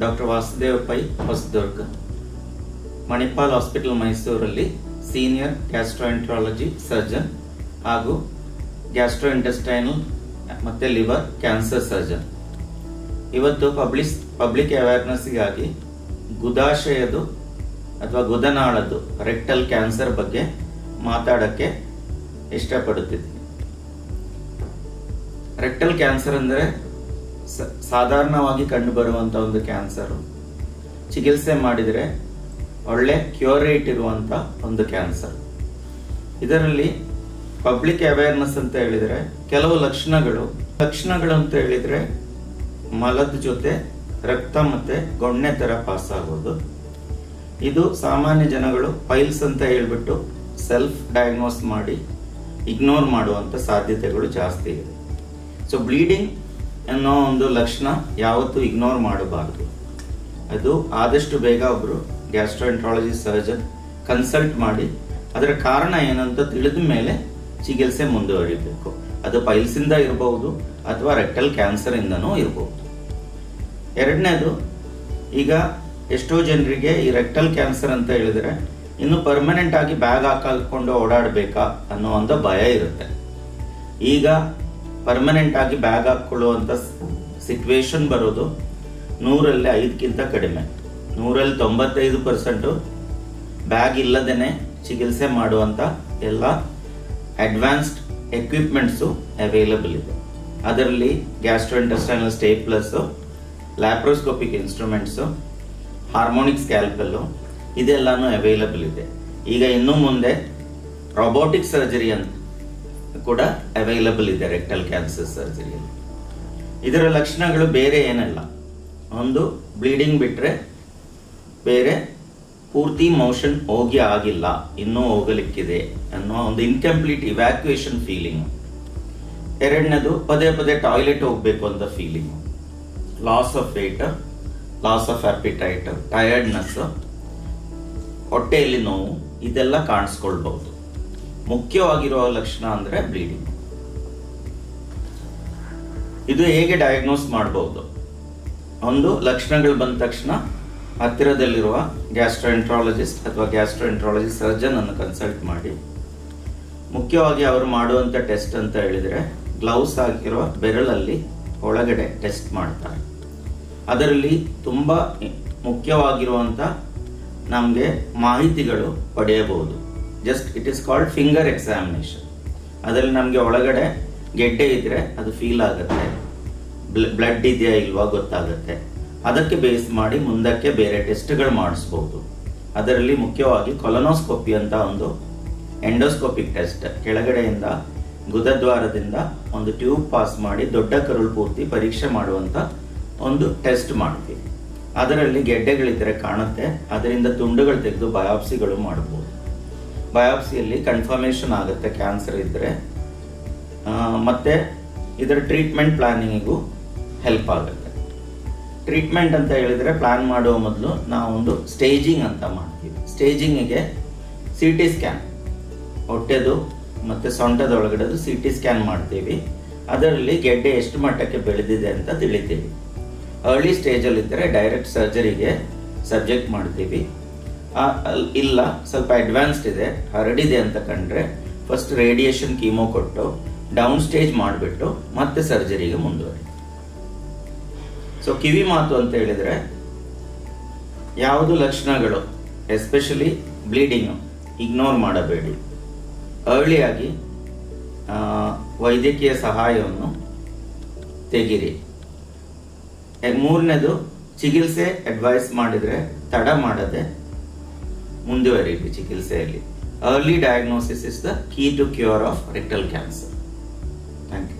Doctor Vasudeva Pai Hosadurga, Manipal hospital ಮೈಸೂರಲ್ಲಿ senior gastroenterology surgeon ಹಾಗೂ gastrointestinal ಮತ್ತು ಲಿವರ್ ಕ್ಯಾನ್ಸರ್ ಸರ್ಜನ್. ಇವತ್ತು ಪಬ್ಲಿಸ್, ಪಬ್ಲಿಕ್ ಅವೇರ್ನೆಸ್ಗಾಗಿ ಗುದಾಶಯದು ಅಥವಾ ಗುದನಾಳದ್ದು ರೆಕ್ಟಲ್ ಕ್ಯಾನ್ಸರ್ ಬಗ್ಗೆ ಮಾತಾಡೋಕ್ಕೆ ಇಷ್ಟಪಡುತ್ತಿದ್ದೀನಿ. ರೆಕ್ಟಲ್ ಕ್ಯಾನ್ಸರ್ ಅಂದರೆ ಸಾಧಾರಣವಾಗಿ ಕಂಡುಬರುವಂಥ ಒಂದು ಕ್ಯಾನ್ಸರ್ ಚಿಕಿತ್ಸೆ ಮಾಡಿದರೆ ಒಳ್ಳೆ ಕ್ಯೂರೇಟ್ ರೇಟ್ ಇರುವಂಥ ಒಂದು ಕ್ಯಾನ್ಸರ್ ಇದರಲ್ಲಿ ಪಬ್ಲಿಕ್ ಅವೇರ್ನೆಸ್ ಅಂತ ಹೇಳಿದರೆ ಕೆಲವು ಲಕ್ಷಣಗಳು. ಲಕ್ಷಣಗಳು ಅಂತ ಹೇಳಿದರೆ ಮಲದ ಜೊತೆ ರಕ್ತ ಮತ್ತೆ ಗೊಣ್ಣೆ ಥರ ಪಾಸ್ ಆಗೋದು. ಇದು ಸಾಮಾನ್ಯ ಜನಗಳು ಪೈಲ್ಸ್ ಅಂತ ಹೇಳ್ಬಿಟ್ಟು ಸೆಲ್ಫ್ ಡಯಾಗ್ನೋಸ್ ಮಾಡಿ ಇಗ್ನೋರ್ ಮಾಡುವಂಥ ಸಾಧ್ಯತೆಗಳು ಜಾಸ್ತಿ ಇದೆ. ಸೊ ಬ್ಲೀಡಿಂಗ್ ಅನ್ನೋ ಒಂದು ಲಕ್ಷಣ ಯಾವತ್ತೂ ಇಗ್ನೋರ್ ಮಾಡಬಾರದು. ಅದು ಆದಷ್ಟು ಬೇಗ ಒಬ್ಬರು ಗ್ಯಾಸ್ಟ್ರೋಎಂಟ್ರಾಲಜಿ ಸರ್ಜನ್ ಕನ್ಸಲ್ಟ್ ಮಾಡಿ, ಅದರ ಕಾರಣ ಏನಂತ ತಿಳಿದ ಮೇಲೆ ಚಿಕಿತ್ಸೆ ಮುಂದುವರಿಬೇಕು. ಅದು ಪೈಲ್ಸ್ ಇಂದ ಇರಬಹುದು ಅಥವಾ ರೆಕ್ಟಲ್ ಕ್ಯಾನ್ಸರ್ ಇಂದನೂ ಇರಬಹುದು ಎರಡನೇದು, ಈಗ ಎಷ್ಟೋ ಜನರಿಗೆ ಈ ರೆಕ್ಟಲ್ ಕ್ಯಾನ್ಸರ್ ಅಂತ ಹೇಳಿದರೆ ಇನ್ನು ಪರ್ಮನೆಂಟ್ ಆಗಿ ಬ್ಯಾಗ್ ಹಾಕಿಕೊಂಡು ಓಡಾಡಬೇಕಾ ಅನ್ನೋ ಒಂದು ಭಯ ಇರುತ್ತೆ. ಈಗ ಪರ್ಮನೆಂಟ್ ಆಗಿ ಬ್ಯಾಗ್ ಹಾಕೊಳ್ಳುವಂತ ಸಿಚುವೇಶನ್ ಬರೋದು ನೂರಲ್ಲಿ ಐದಕ್ಕಿಂತ ಕಡಿಮೆ. ನೂರಲ್ಲಿ ತೊಂಬತ್ತೈದು ಪರ್ಸೆಂಟು ಬ್ಯಾಗ್ ಇಲ್ಲದೇನೆ ಚಿಕಿತ್ಸೆ ಮಾಡುವಂತ ಎಲ್ಲ ಅಡ್ವಾನ್ಸ್ಡ್ ಎಕ್ವಿಪ್ಮೆಂಟ್ಸು ಅವೈಲಬಲ್ ಇದೆ. ಅದರಲ್ಲಿ gastrointestinal staplers laparoscopic instruments harmonic scalpel ಇದೆಲ್ಲನೂ ಅವೈಲಬಲ್ ಇದೆ. ಈಗ ಇನ್ನು ಮುಂದೆ ರೊಬೋಟಿಕ್ ಸರ್ಜರಿ ಅಂತ ಕೂಡ ಅವೈಲಬಲ್ ಇದೆ ರೆಕ್ಟಲ್ ಕ್ಯಾನ್ಸರ್ ಸರ್ಜರಿಯಲ್ಲಿ ಇದರ ಲಕ್ಷಣಗಳು ಬೇರೆ ಏನಲ್ಲ. ಒಂದು ಬ್ಲೀಡಿಂಗ್ ಬಿಟ್ಟರೆ ಬೇರೆ ಪೂರ್ತಿ ಮೋಷನ್ ಹೋಗಿ ಆಗಿಲ್ಲ, ಇನ್ನೂ ಹೋಗಲಿಕ್ಕಿದೆ ಅನ್ನೋ ಒಂದು ಇನ್ಕಂಪ್ಲೀಟ್ ಇವ್ಯಾಕ್ಯುಯೇಷನ್ ಫೀಲಿಂಗ್ ಎರಡನೇದು ಪದೇ ಪದೇ ಟಾಯ್ಲೆಟ್ ಹೋಗಬೇಕು ಅಂತ feeling loss of weight loss of appetite tiredness ಹೊಟ್ಟೆಯಲ್ಲಿ ನೋವು, ಇದೆಲ್ಲ ಕಾಣಿಸ್ಕೊಳ್ಬಹುದು. ಮುಖ್ಯವಾಗಿರುವ ಲಕ್ಷಣ ಅಂದ್ರೆ ಬ್ಲೀಡಿಂಗ್ ಇದು ಹೇಗೆ ಡಯಾಗ್ನೋಸ್ ಮಾಡಬಹುದು ಒಂದು, ಲಕ್ಷಣಗಳು ಬಂದ ತಕ್ಷಣ ಹತ್ತಿರದಲ್ಲಿರುವ ಗ್ಯಾಸ್ಟ್ರೋಎಂಟ್ರಾಲಜಿಸ್ಟ್ ಅಥವಾ ಗ್ಯಾಸ್ಟ್ರೋಎಂಟ್ರಾಲಜಿ ಸರ್ಜನ್ ಅನ್ನು ಕನ್ಸಲ್ಟ್ ಮಾಡಿ. ಮುಖ್ಯವಾಗಿ ಅವರು ಮಾಡುವಂತ ಟೆಸ್ಟ್ ಅಂತ ಹೇಳಿದ್ರೆ ಗ್ಲೌಸ್ ಹಾಕಿರುವ ಬೆರಳಲ್ಲಿ ಒಳಗಡೆ ಟೆಸ್ಟ್ ಮಾಡ್ತಾರೆ. ಅದರಲ್ಲಿ ತುಂಬಾ ಮುಖ್ಯವಾಗಿರುವಂತ ನಮಗೆ ಮಾಹಿತಿಗಳು ಪಡೆಯಬಹುದು. Just it is called finger examination ಅದರಲ್ಲಿ ನಮಗೆ ಒಳಗಡೆ ಗೆಡ್ಡೆ ಇದ್ರೆ ಅದು ಫೀಲ್ ಆಗುತ್ತೆ. ಬ್ಲಡ್ ಇದೆಯಾ ಇಲ್ವಾ ಗೊತ್ತಾಗುತ್ತೆ. ಅದಕ್ಕೆ ಬೇಸ್ ಮಾಡಿ ಮುಂದಕ್ಕೆ ಬೇರೆ ಟೆಸ್ಟ್ಗಳು ಮಾಡಿಸ್ಬೋದು. ಅದರಲ್ಲಿ ಮುಖ್ಯವಾಗಿ ಕೊಲನೋಸ್ಕೋಪಿ ಅಂತ ಒಂದು ಎಂಡೋಸ್ಕೋಪಿಕ್ ಟೆಸ್ಟ್ ಕೆಳಗಡೆಯಿಂದ ಗುದದ್ವಾರದಿಂದ ಒಂದು ಟ್ಯೂಬ್ ಪಾಸ್ ಮಾಡಿ ದೊಡ್ಡ ಕರುಳು ಪೂರ್ತಿ ಪರೀಕ್ಷೆ ಮಾಡುವಂಥ ಒಂದು ಟೆಸ್ಟ್ ಮಾಡ್ತೀವಿ. ಅದರಲ್ಲಿ ಗೆಡ್ಡೆಗಳಿದ್ದರೆ ಕಾಣುತ್ತೆ. ಅದರಿಂದ ತುಂಡುಗಳು ತೆಗೆದು ಬಯಾಪ್ಸಿಗಳು ಮಾಡಬಹುದು ಬಯಾಪ್ಸಿಯಲ್ಲಿ ಕನ್ಫರ್ಮೇಷನ್ ಆಗುತ್ತೆ ಕ್ಯಾನ್ಸರ್ ಇದ್ದರೆ ಮತ್ತು ಇದರ ಟ್ರೀಟ್ಮೆಂಟ್ ಪ್ಲಾನಿಂಗಿಗೂ ಹೆಲ್ಪ್ ಆಗುತ್ತೆ. ಟ್ರೀಟ್ಮೆಂಟ್ ಅಂತ ಹೇಳಿದರೆ ಪ್ಲ್ಯಾನ್ ಮಾಡುವ ಮೊದಲು ನಾವೊಂದು ಸ್ಟೇಜಿಂಗ್ ಅಂತ ಮಾಡ್ತೀವಿ. ಸ್ಟೇಜಿಂಗಿಗೆ ಸಿ ಟಿ ಸ್ಕ್ಯಾನ್ ಹೊಟ್ಟೆದು ಮತ್ತು ಸೊಂಟದ ಒಳಗಡೆದು ಸಿ ಟಿ ಸ್ಕ್ಯಾನ್ ಮಾಡ್ತೀವಿ. ಅದರಲ್ಲಿ ಗೆಡ್ಡೆ ಎಷ್ಟು ಮಟ್ಟಕ್ಕೆ ಬೆಳೆದಿದೆ ಅಂತ ತಿಳಿತೀವಿ. ಅರ್ಲಿ ಸ್ಟೇಜಲ್ಲಿದ್ದರೆ ಡೈರೆಕ್ಟ್ ಸರ್ಜರಿಗೆ ಸಬ್ಜೆಕ್ಟ್ ಮಾಡ್ತೀವಿ. ಇಲ್ಲ, ಸ್ವಲ್ಪ ಅಡ್ವಾನ್ಸ್ಡ್ ಇದೆ, ಹರಡಿದೆ ಅಂತ ಕಂಡ್ರೆ ಫಸ್ಟ್ ರೇಡಿಯೇಷನ್ ಕೀಮೋ ಕೊಟ್ಟು ಡೌನ್ ಸ್ಟೇಜ್ ಮಾಡಿಬಿಟ್ಟು, ಮತ್ತೆ ಸರ್ಜರಿಗೆ ಮುಂದುವರಿ ಸೊ ಕಿವಿ ಮಾತು ಅಂತ ಹೇಳಿದ್ರೆ, ಯಾವುದು ಲಕ್ಷಣಗಳು ಎಸ್ಪೆಷಲಿ ಬ್ಲೀಡಿಂಗ್ ಇಗ್ನೋರ್ ಮಾಡಬೇಡಿ. ಅರ್ಲಿಯಾಗಿ ವೈದ್ಯಕೀಯ ಸಹಾಯವನ್ನು ತೆಗಿರಿ. ಮೂರನೇದು, ಚಿಕಿತ್ಸೆ ಅಡ್ವೈಸ್ ಮಾಡಿದರೆ, ತಡ ಮಾಡದೆ ಮುಂದುವರಿರಿ ಚಿಕಿತ್ಸೆಯಲ್ಲಿ early diagnosis is the key to cure of rectal cancer thank you